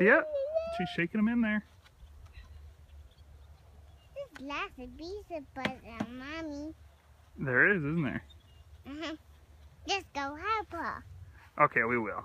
Yep, she's shaking them in there. There's lots of bees above mommy. There is, isn't there? Uh-huh. Just go help her. Okay, we will.